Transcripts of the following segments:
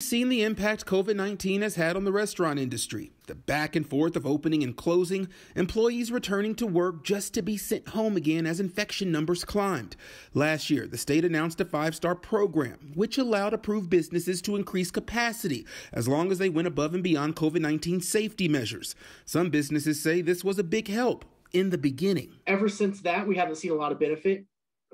Seen the impact COVID 19 has had on the restaurant industry. The back and forth of opening and closing, employees returning to work just to be sent home again as infection numbers climbed. Last year, the state announced a five star program, which allowed approved businesses to increase capacity as long as they went above and beyond COVID 19 safety measures. Some businesses say this was a big help in the beginning. Ever since that, we haven't seen a lot of benefit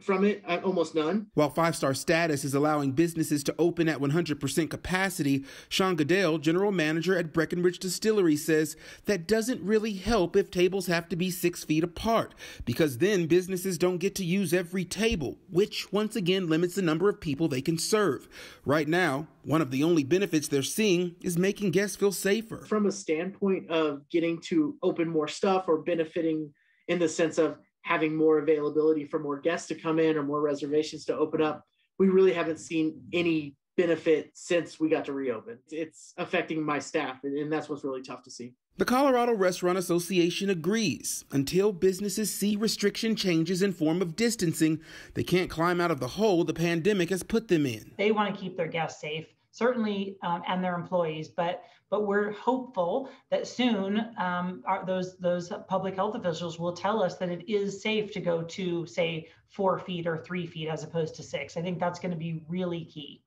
from it, at almost none. While five star status is allowing businesses to open at 100% capacity, Sean Goodell, general manager at Breckenridge Distillery, says that doesn't really help if tables have to be six feet apart, because then businesses don't get to use every table, which once again limits the number of people they can serve. Right now, one of the only benefits they're seeing is making guests feel safer. From a standpoint of getting to open more stuff or benefiting in the sense of having more availability for more guests to come in or more reservations to open up, we really haven't seen any benefit since we got to reopen. It's affecting my staff, and that's what's really tough to see. The Colorado Restaurant Association agrees. Until businesses see restriction changes in form of distancing, they can't climb out of the hole the pandemic has put them in. They want to keep their guests safe certainly um, and their employees but but we're hopeful that soon um, our, those those public health officials will tell us that it is safe to go to say four feet or three feet as opposed to six. I think that's going to be really key